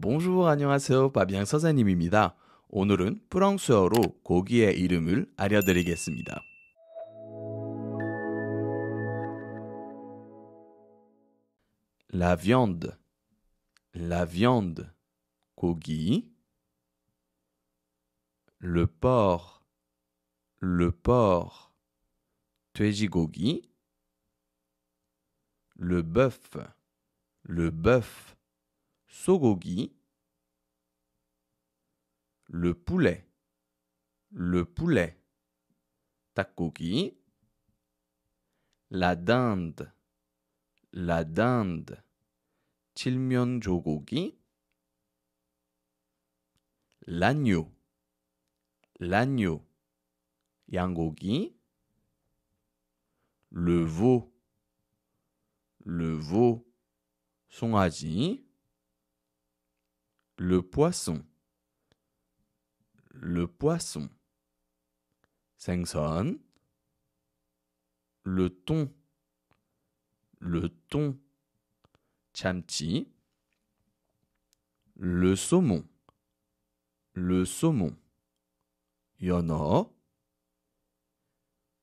Bonjour, 안녕하세요. 바비앙 선생님입니다. 오늘은 프랑스어로 고기의 이름을 알려드리겠습니다. La viande, la viande, 고기. Le porc, le porc, 돼지고기. Le bœuf, le bœuf, Sogogi, le poulet, le poulet, takogi, la dinde, la dinde, chilmyonjogogi l'agneau, l'agneau, yangogi, le veau, le veau, songaji, Le poisson, le poisson. 생선. Le thon, le thon. 참치. Le saumon, le saumon. 연어.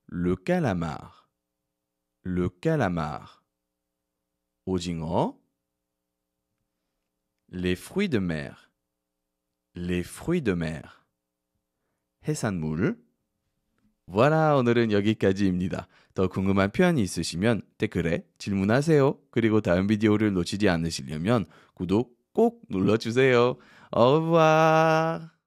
Le calamar, le calamar. 오징어. Les fruits de mer, les fruits de mer. 해산물. voilà, 오늘은 여기까지입니다. 더 궁금한 표현이 있으시면 댓글에 질문하세요. 그리고 다음 비디오를 놓치지 않으시려면 구독 꼭 눌러주세요. au revoir.